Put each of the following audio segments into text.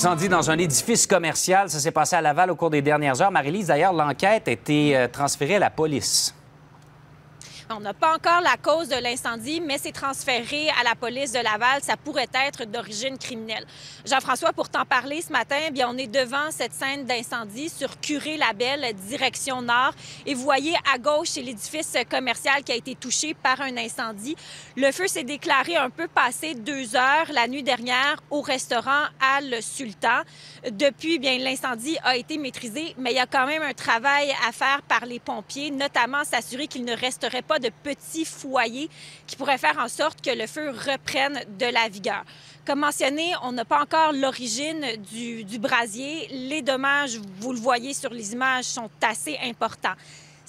Incendie dans un édifice commercial, ça s'est passé à Laval au cours des dernières heures. Marie-Lise, d'ailleurs, l'enquête a été euh, transférée à la police. On n'a pas encore la cause de l'incendie, mais c'est transféré à la police de Laval. Ça pourrait être d'origine criminelle. Jean-François, pour t'en parler ce matin, bien, on est devant cette scène d'incendie sur Curé-Labelle, direction nord. Et vous voyez à gauche, c'est l'édifice commercial qui a été touché par un incendie. Le feu s'est déclaré un peu passé deux heures la nuit dernière au restaurant Al Sultan. Depuis, bien, l'incendie a été maîtrisé, mais il y a quand même un travail à faire par les pompiers, notamment s'assurer qu'il ne resterait pas de petits foyers qui pourraient faire en sorte que le feu reprenne de la vigueur. Comme mentionné, on n'a pas encore l'origine du, brasier. Les dommages, vous le voyez sur les images, sont assez importants.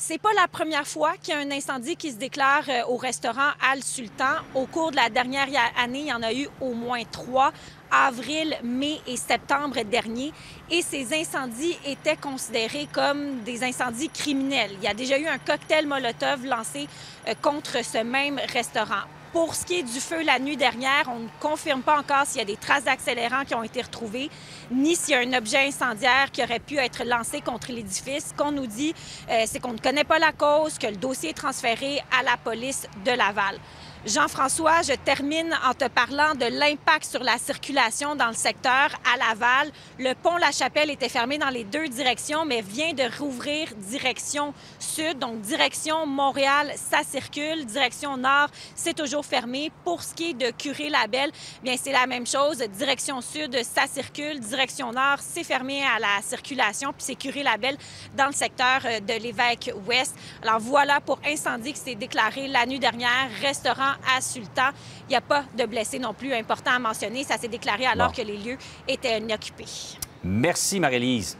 C'est pas la première fois qu'il y a un incendie qui se déclare euh, au restaurant Al Sultan. Au cours de la dernière année, il y en a eu au moins trois avril, mai et septembre dernier. Et ces incendies étaient considérés comme des incendies criminels. Il y a déjà eu un cocktail Molotov lancé euh, contre ce même restaurant. Pour ce qui est du feu la nuit dernière, on ne confirme pas encore s'il y a des traces d'accélérants qui ont été retrouvées, ni s'il y a un objet incendiaire qui aurait pu être lancé contre l'édifice. Ce qu'on nous dit, euh, c'est qu'on ne connaît pas la cause, que le dossier est transféré à la police de Laval. Jean-François, je termine en te parlant de l'impact sur la circulation dans le secteur à Laval. Le pont La Chapelle était fermé dans les deux directions, mais vient de rouvrir direction sud. Donc, direction Montréal, ça circule. Direction nord, c'est toujours fermé. Pour ce qui est de Curé-Labelle, bien, c'est la même chose. Direction sud, ça circule. Direction nord, c'est fermé à la circulation. Puis c'est Curé-Labelle dans le secteur euh, de l'Évêque-Ouest. Alors, voilà pour incendie qui s'est déclaré la nuit dernière. Restaurant à Sultan. Il n'y a pas de blessés non plus important à mentionner. Ça s'est déclaré alors que les lieux étaient inoccupés. Merci, Marie-Lise.